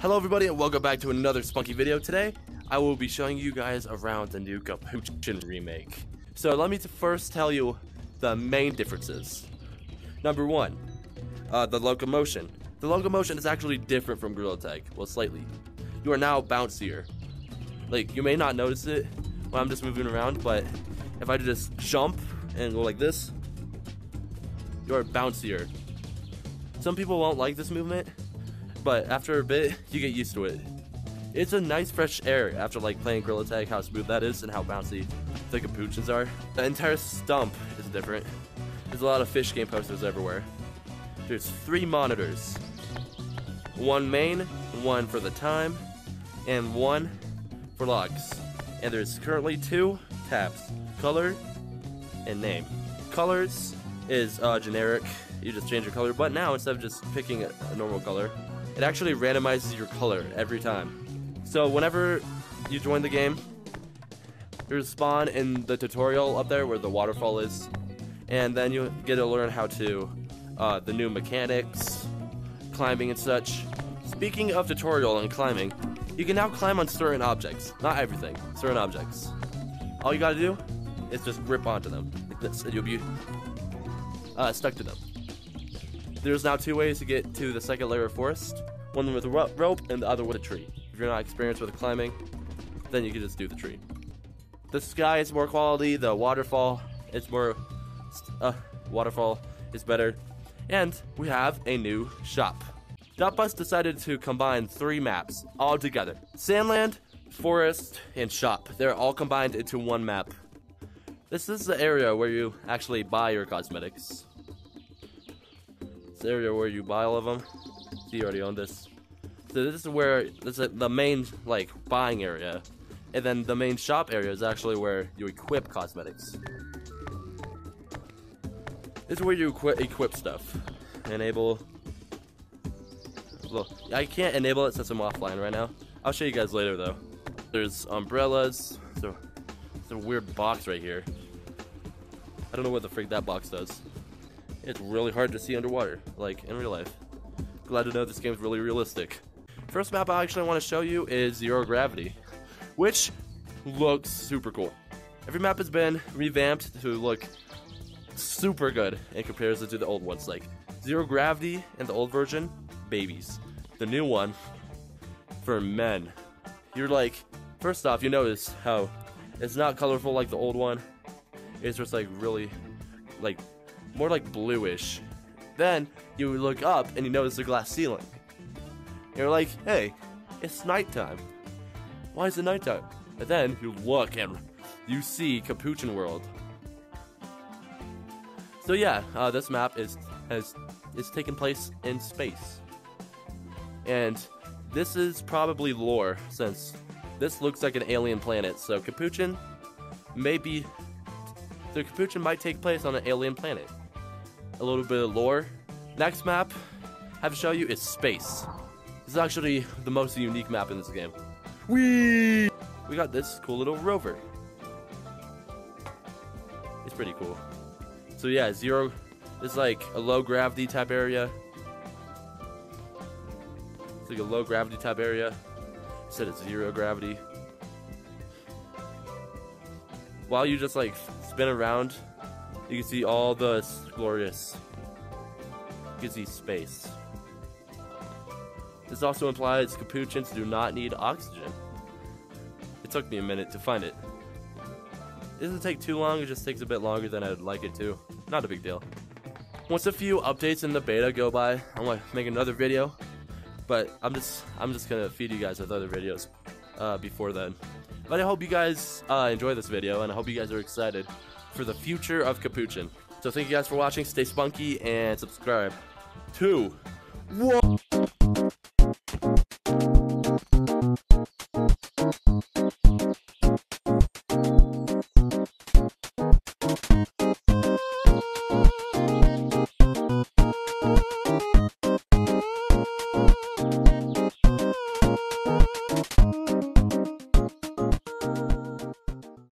Hello everybody and welcome back to another Spunky video. Today, I will be showing you guys around the new Capuchin remake. So let me first tell you the main differences. Number one, uh, the locomotion. The locomotion is actually different from Gorilla Tag, well slightly. You are now bouncier. Like, you may not notice it when I'm just moving around, but if I just jump and go like this, you're bouncier. Some people won't like this movement, but after a bit, you get used to it. It's a nice fresh air after like playing Gorilla Tag, how smooth that is and how bouncy the capuchins are. The entire stump is different. There's a lot of fish game posters everywhere. There's three monitors. One main, one for the time, and one for logs. And there's currently two tabs, color and name. Colors is uh, generic, you just change your color, but now instead of just picking a, a normal color, it actually randomizes your color every time. So whenever you join the game, you spawn in the tutorial up there where the waterfall is, and then you get to learn how to, uh, the new mechanics, climbing and such. Speaking of tutorial and climbing, you can now climb on certain objects. Not everything, certain objects. All you gotta do is just grip onto them, like this, and you'll be uh, stuck to them. There's now two ways to get to the second layer of forest. One with a ro rope and the other with a tree. If you're not experienced with climbing, then you can just do the tree. The sky is more quality, the waterfall is more... Uh, waterfall is better. And we have a new shop. Dotbus decided to combine three maps all together. Sandland, Forest, and Shop. They're all combined into one map. This is the area where you actually buy your cosmetics. This area where you buy all of them. See, you already own this. So this is where this is the main like buying area, and then the main shop area is actually where you equip cosmetics. This is where you equip, equip stuff. Enable. Look, I can't enable it since I'm offline right now. I'll show you guys later though. There's umbrellas. So, it's a weird box right here. I don't know what the freak that box does. It's really hard to see underwater, like in real life. Glad to know this game is really realistic. First map I actually want to show you is Zero Gravity, which looks super cool. Every map has been revamped to look super good in comparison to the old ones. Like Zero Gravity and the old version, babies. The new one, for men. You're like, first off, you notice how it's not colorful like the old one. It's just like really, like, more like bluish. Then you look up and you notice the glass ceiling. You're like, hey, it's nighttime. Why is it nighttime? And then you look and you see Capuchin World. So yeah, uh, this map is has is taking place in space, and this is probably lore since this looks like an alien planet. So Capuchin maybe the Capuchin might take place on an alien planet. A little bit of lore. Next map I have to show you is space. This is actually the most unique map in this game. We we got this cool little rover. It's pretty cool. So yeah, zero is like a low gravity type area. It's like a low gravity type area. Instead it's zero gravity. While you just like spin around, you can see all the glorious. You can see space. This also implies capuchins do not need oxygen. It took me a minute to find it. It doesn't take too long, it just takes a bit longer than I'd like it to. Not a big deal. Once a few updates in the beta go by, I'm gonna make another video. But I'm just I'm just gonna feed you guys with other videos uh, before then. But I hope you guys uh, enjoy this video, and I hope you guys are excited for the future of Capuchin. So thank you guys for watching, stay spunky, and subscribe. Two, one.